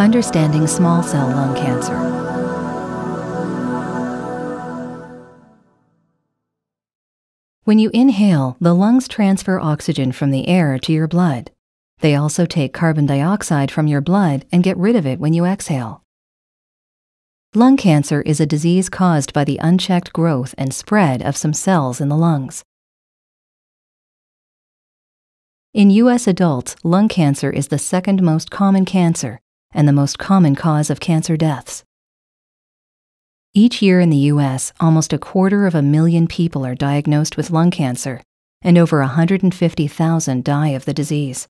Understanding small cell lung cancer. When you inhale, the lungs transfer oxygen from the air to your blood. They also take carbon dioxide from your blood and get rid of it when you exhale. Lung cancer is a disease caused by the unchecked growth and spread of some cells in the lungs. In U.S. adults, lung cancer is the second most common cancer and the most common cause of cancer deaths. Each year in the U.S., almost a quarter of a million people are diagnosed with lung cancer, and over 150,000 die of the disease.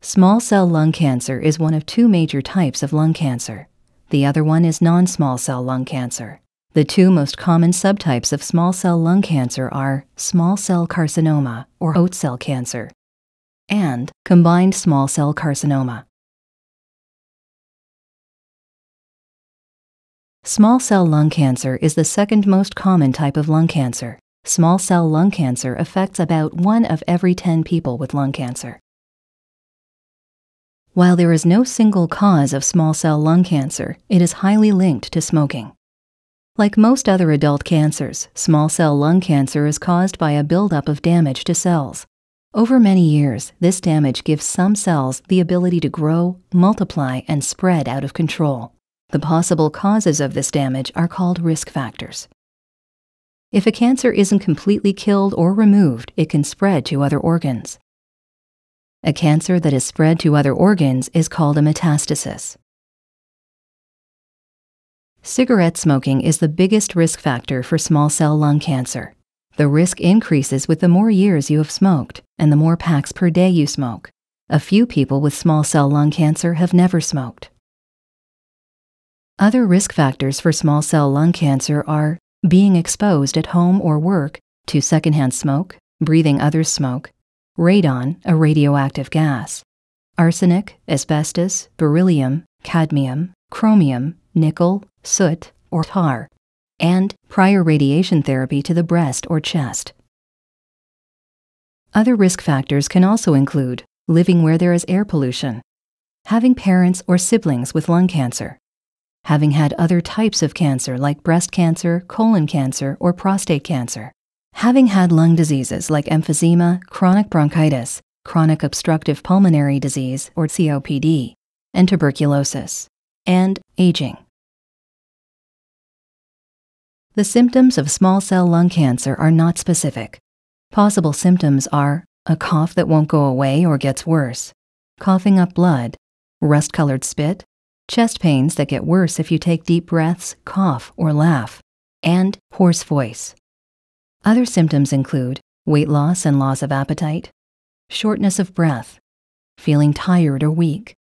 Small cell lung cancer is one of two major types of lung cancer. The other one is non small cell lung cancer. The two most common subtypes of small cell lung cancer are small cell carcinoma, or oat cell cancer, and combined small cell carcinoma. Small cell lung cancer is the second most common type of lung cancer. Small cell lung cancer affects about one of every 10 people with lung cancer. While there is no single cause of small cell lung cancer, it is highly linked to smoking. Like most other adult cancers, small cell lung cancer is caused by a buildup of damage to cells. Over many years, this damage gives some cells the ability to grow, multiply, and spread out of control. The possible causes of this damage are called risk factors. If a cancer isn't completely killed or removed, it can spread to other organs. A cancer that is spread to other organs is called a metastasis. Cigarette smoking is the biggest risk factor for small cell lung cancer. The risk increases with the more years you have smoked and the more packs per day you smoke. A few people with small cell lung cancer have never smoked. Other risk factors for small cell lung cancer are being exposed at home or work to secondhand smoke, breathing others' smoke, radon, a radioactive gas, arsenic, asbestos, beryllium, cadmium, chromium, nickel, soot, or tar, and prior radiation therapy to the breast or chest. Other risk factors can also include living where there is air pollution, having parents or siblings with lung cancer, having had other types of cancer like breast cancer, colon cancer, or prostate cancer, Having had lung diseases like emphysema, chronic bronchitis, chronic obstructive pulmonary disease, or COPD, and tuberculosis, and aging. The symptoms of small cell lung cancer are not specific. Possible symptoms are a cough that won't go away or gets worse, coughing up blood, rust colored spit, chest pains that get worse if you take deep breaths, cough, or laugh, and hoarse voice. Other symptoms include weight loss and loss of appetite, shortness of breath, feeling tired or weak,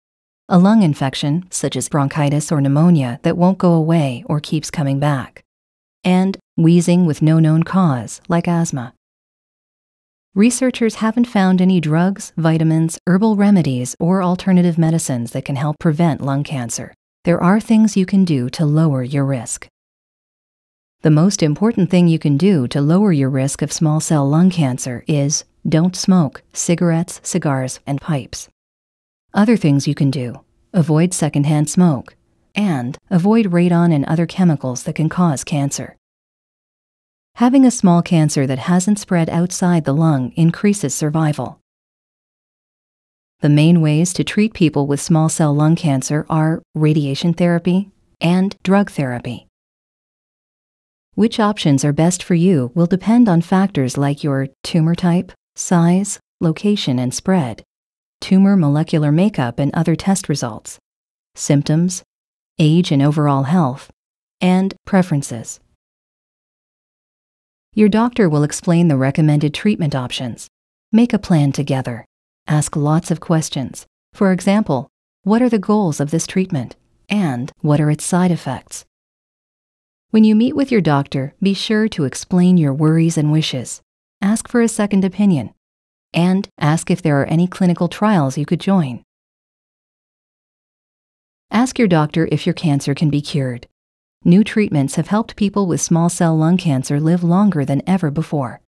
a lung infection, such as bronchitis or pneumonia, that won't go away or keeps coming back, and wheezing with no known cause, like asthma. Researchers haven't found any drugs, vitamins, herbal remedies, or alternative medicines that can help prevent lung cancer. There are things you can do to lower your risk. The most important thing you can do to lower your risk of small cell lung cancer is don't smoke cigarettes, cigars, and pipes. Other things you can do avoid secondhand smoke and avoid radon and other chemicals that can cause cancer. Having a small cancer that hasn't spread outside the lung increases survival. The main ways to treat people with small cell lung cancer are radiation therapy and drug therapy. Which options are best for you will depend on factors like your tumor type, size, location, and spread, tumor molecular makeup and other test results, symptoms, age and overall health, and preferences. Your doctor will explain the recommended treatment options. Make a plan together. Ask lots of questions. For example, what are the goals of this treatment? And what are its side effects? When you meet with your doctor, be sure to explain your worries and wishes. Ask for a second opinion. And ask if there are any clinical trials you could join. Ask your doctor if your cancer can be cured. New treatments have helped people with small cell lung cancer live longer than ever before.